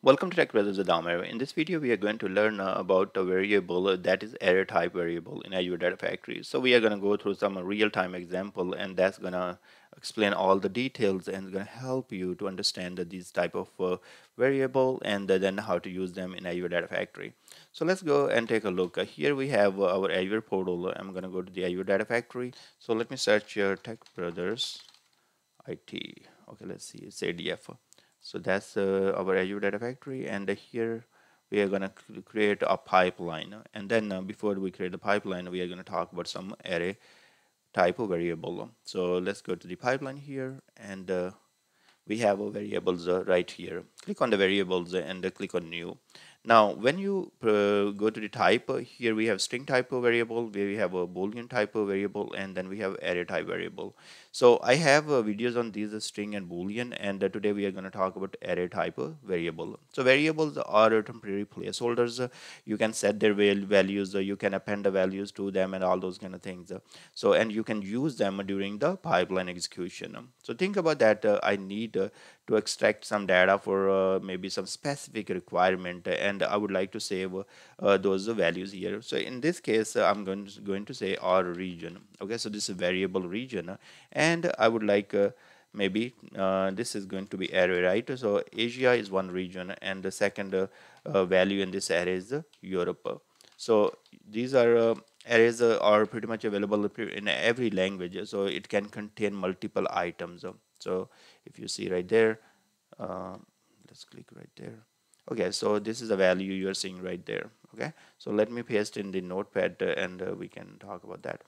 Welcome to Tech Brothers Adamir. In this video, we are going to learn uh, about a variable that is array type variable in Azure Data Factory. So we are going to go through some real-time example and that's going to explain all the details and going to help you to understand these type of uh, variable and then how to use them in Azure Data Factory. So let's go and take a look. Uh, here we have uh, our Azure portal. I'm going to go to the Azure Data Factory. So let me search your Tech Brothers IT. Okay, let's see. It's ADF so that's uh, our Azure Data Factory and here we are going to create a pipeline. And then uh, before we create the pipeline we are going to talk about some array type of variable. So let's go to the pipeline here and uh, we have a variables uh, right here. Click on the variables and uh, click on new now, when you uh, go to the type, uh, here we have string type variable, where we have a boolean type variable, and then we have array type variable. So I have uh, videos on these uh, string and boolean, and uh, today we are going to talk about array type of variable. So variables are temporary placeholders. you can set their values, you can append the values to them, and all those kind of things. So and you can use them during the pipeline execution. So think about that. Uh, I need to extract some data for maybe some specific requirement and I would like to save uh, those values here. So in this case, uh, I'm going to, going to say our region. Okay, so this is variable region, and I would like uh, maybe uh, this is going to be array right so asia is one region and the second uh, uh, value in this array is europe so these are arrays are pretty much available in every language so it can contain multiple items so if you see right there let's click right there. Okay so this is the value you are seeing right there okay? So let me paste in the notepad uh, and uh, we can talk about that.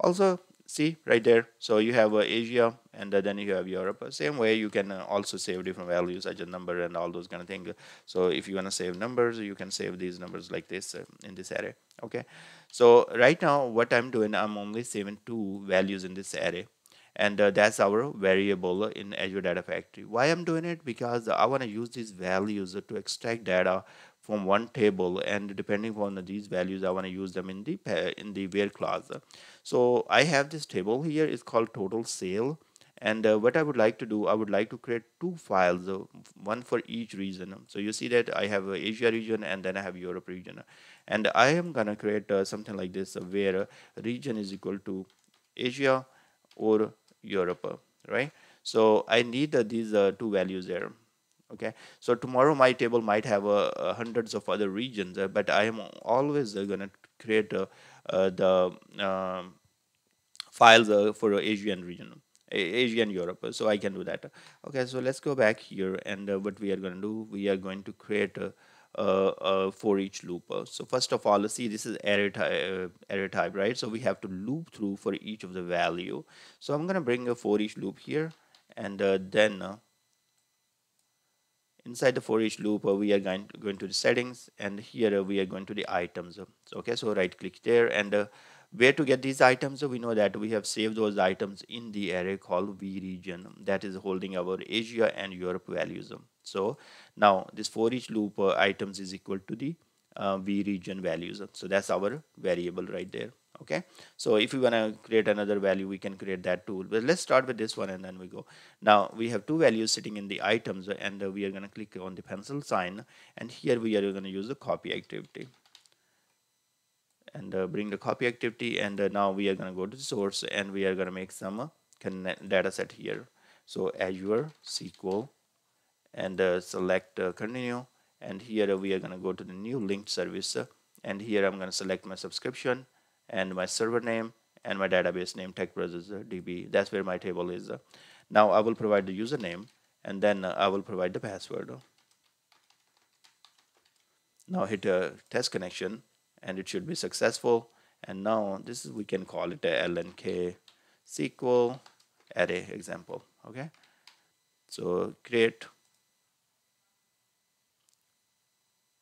Also see right there so you have uh, Asia and uh, then you have Europe. Same way you can uh, also save different values such as number and all those kind of things so if you want to save numbers you can save these numbers like this uh, in this array okay? So right now what I'm doing I'm only saving two values in this array and uh, that's our variable in Azure Data Factory. Why I'm doing it? Because I want to use these values to extract data from one table and depending on these values I want to use them in the in the where clause. So I have this table here it's called total sale and uh, what I would like to do I would like to create two files uh, one for each region so you see that I have Asia region and then I have Europe region and I am gonna create uh, something like this where region is equal to Asia or Europe, right? So I need uh, these uh, two values there. Okay, so tomorrow my table might have uh, uh hundreds of other regions, uh, but I am always uh, going to create the um, files for Asian region. Asia and Europe so I can do that okay so let's go back here and what we are going to do we are going to create for each loop. Uh, so first of all, let's see this is array type, array type, right? So we have to loop through for each of the value. So I'm gonna bring a for each loop here, and then inside the for each loop uh, we are going to, going to the settings and here uh, we are going to the items okay so right click there and uh, where to get these items we know that we have saved those items in the array called v region that is holding our asia and europe values so now this for each loop uh, items is equal to the uh, v region values. So that's our variable right there okay? So if we want to create another value we can create that tool. But let's start with this one and then we go. Now we have two values sitting in the items and uh, we are going to click on the pencil sign and here we are going to use the copy activity. And uh, bring the copy activity and uh, now we are going to go to the source and we are going to make some uh, data set here. So azure sql and uh, select uh, continue. And here we are going to go to the new linked service. And here i'm going to select my subscription and my server name and my database name tech brothers db that's where my table is. Now i will provide the username and then i will provide the password. Now hit a test connection and it should be successful. And now this is we can call it a lnk SQL array example. Okay? So create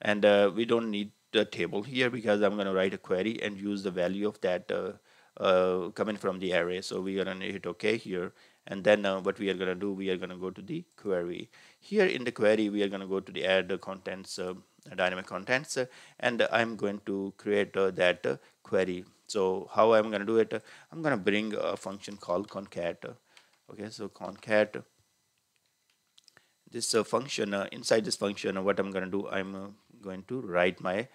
and uh, we don't need the table here because I'm going to write a query and use the value of that uh, uh, coming from the array. So we are going to hit OK here. And then uh, what we are going to do we are going to go to the query. Here in the query we are going to go to the add contents uh, dynamic contents and I'm going to create that query. So how I'm going to do it? I'm going to bring a function called concat okay? So concat this uh, function uh, inside this function uh, what I'm going to do I'm going to write my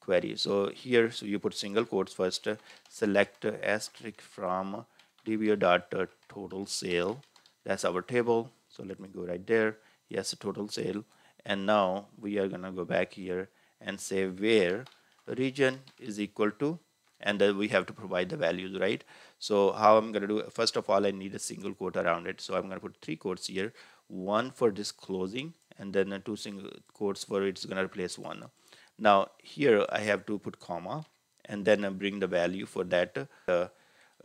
query. So here so you put single quotes. First uh, select uh, asterisk from dbo dot total sale. That's our table. So let me go right there. Yes total sale. And now we are gonna go back here and say where region is equal to and then we have to provide the values right? So how I'm gonna do first of all I need a single quote around it. So I'm gonna put three quotes here. One for this closing and then two single quotes for it's gonna replace one. Now here I have to put comma and then bring the value for that uh,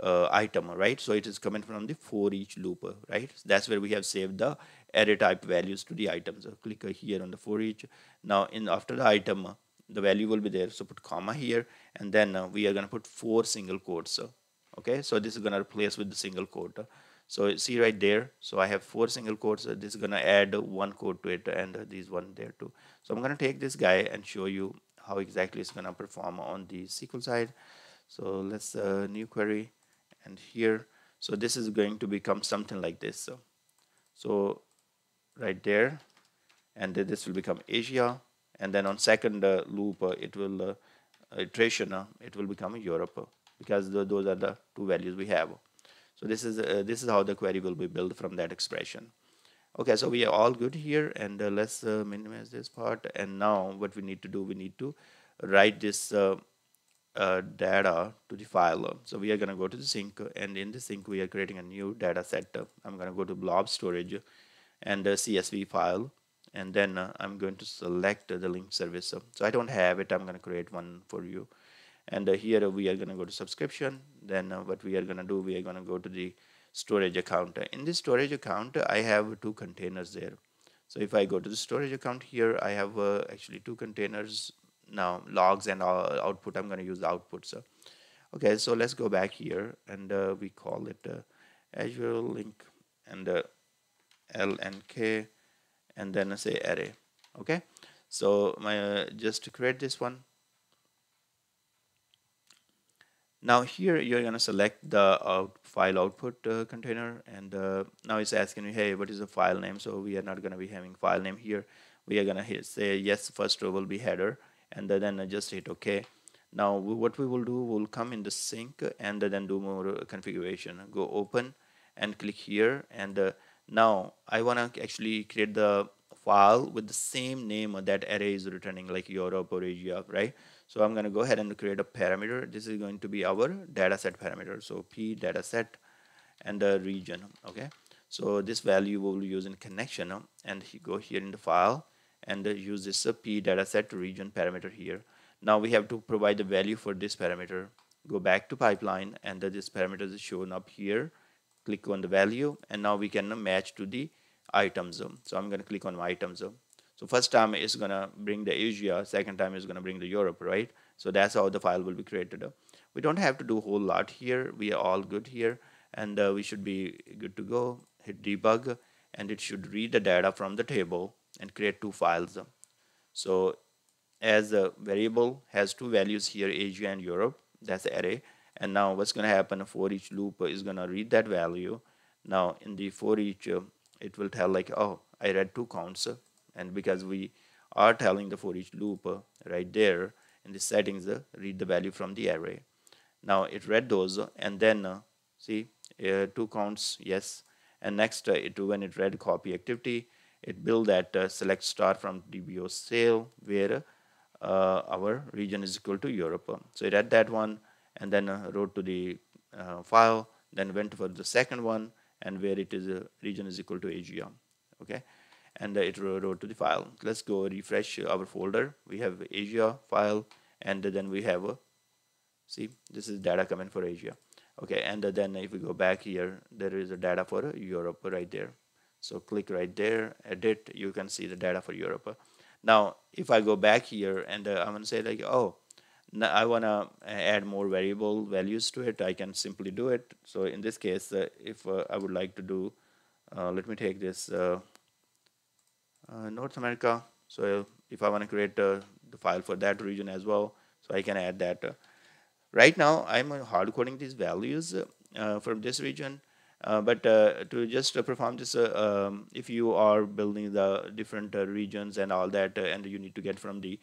uh, item right? So it is coming from the for each loop right? That's where we have saved the array type values to the items. So click here on the for each. Now in after the item the value will be there. So put comma here and then uh, we are going to put four single quotes okay? So this is going to replace with the single quote so see right there. So i have four single quotes. This is going to add one quote to it and these one there too. So i'm going to take this guy and show you how exactly it's going to perform on the sql side. So let's uh, new query. And here so this is going to become something like this. So, so right there. And then this will become Asia. And then on second uh, loop uh, it will uh, iteration uh, it will become Europe because the, those are the two values we have so this is uh, this is how the query will be built from that expression okay so we are all good here and uh, let's minimize this part and now what we need to do we need to write this uh, data to the file. So we are going to go to the sink and in the sink we are creating a new data set. I'm going to go to blob storage and the CSV file and then uh, I'm going to select the link service. So I don't have it. I'm going to create one for you. And uh, here we are going to go to subscription. Then uh, what we are going to do, we are going to go to the storage account. In this storage account, I have two containers there. So if I go to the storage account here, I have uh, actually two containers now logs and output i'm going to use the output so okay so let's go back here and uh, we call it uh, azure link and uh, l and then say array okay so my uh, just to create this one now here you're going to select the out file output uh, container and uh, now it's asking you hey what is the file name so we are not going to be having file name here we are going to say yes first row will be header and then just hit OK. Now what we will do, we'll come in the sink and then do more uh, configuration. Go open and click here and uh, now I want to actually create the file with the same name that array is returning like Europe or Asia, right? So I'm going to go ahead and create a parameter. This is going to be our dataset parameter. So p dataset and the region, okay? So this value we will use in connection and go here in the file and use this uh, p data dataset region parameter here. Now we have to provide the value for this parameter. Go back to pipeline and this parameter is shown up here. Click on the value and now we can match to the items. Um. So I'm going to click on my items. Um. So first time is going to bring the Asia, second time is going to bring the Europe, right? So that's how the file will be created. We don't have to do a whole lot here. We are all good here and uh, we should be good to go. Hit debug and it should read the data from the table and create two files so as a variable has two values here Asia and Europe that's the array and now what's going to happen for each loop is going to read that value now in the for each it will tell like oh I read two counts and because we are telling the for each loop uh, right there in the settings uh, read the value from the array now it read those uh, and then uh, see two counts yes and next it when it read copy activity it built that uh, select star from DBO sale where uh, our region is equal to Europe. So it read that one and then uh, wrote to the uh, file, then went for the second one and where it is region is equal to Asia. Okay, and it wrote to the file. Let's go refresh our folder. We have Asia file and then we have a see this is data coming for Asia. Okay, and then if we go back here, there is a data for Europe right there so click right there edit you can see the data for Europe now if I go back here and uh, I'm gonna say like oh I want to add more variable values to it I can simply do it so in this case uh, if uh, I would like to do uh, let me take this uh, uh, North America. So if I want to create the file for that region as well so I can add that right now I'm hard coding these values from this region uh, but uh, to just uh, perform this uh, um, if you are building the different uh, regions and all that and you need to get from the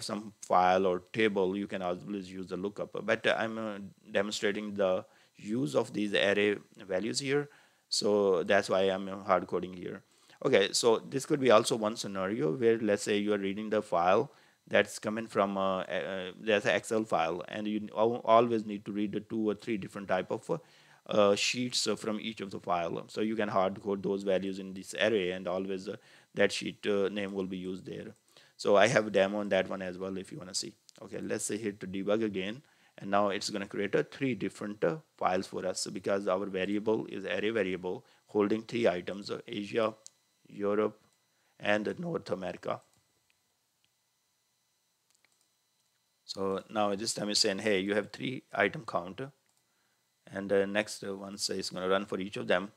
some file or table you can always use the lookup. But I'm demonstrating the use of these array values here. So that's why I'm hard coding here okay so this could be also one scenario where let's say you are reading the file that's coming from uh, uh, there's an excel file and you always need to read the two or three different type of uh, uh, sheets uh, from each of the file. So you can hard code those values in this array and always uh, that sheet name will be used there. So I have a demo on that one as well if you want to see. Okay let's say hit debug again and now it's going to create a three different uh, files for us because our variable is array variable holding three items uh, Asia Europe and North America. So now this time is saying hey you have three item count and the next one is going to run for each of them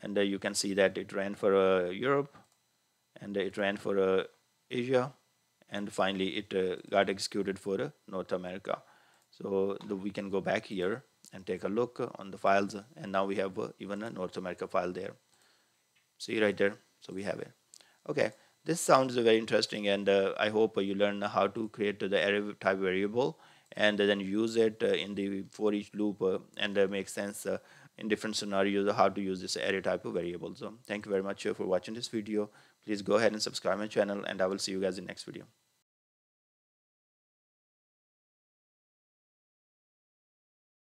and uh, you can see that it ran for uh, Europe and it ran for uh, Asia and finally it uh, got executed for uh, North America. So we can go back here and take a look on the files and now we have uh, even a North America file there. See right there so we have it. Okay. This sounds very interesting and I hope you learn how to create the array type variable and then use it uh, in the for each loop uh, and uh, make sense in different scenarios how to use this array type of variable. So thank you very much for watching this video. Please go ahead and subscribe my channel and i will see you guys in next video